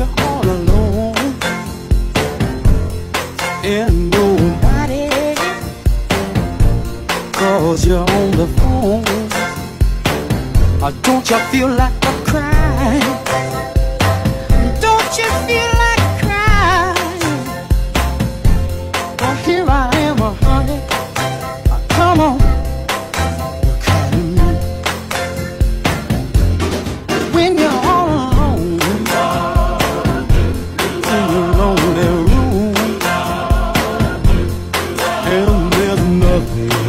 you're all alone. And nobody Cause you're on the phone. Don't you feel like a cry Don't you feel love me.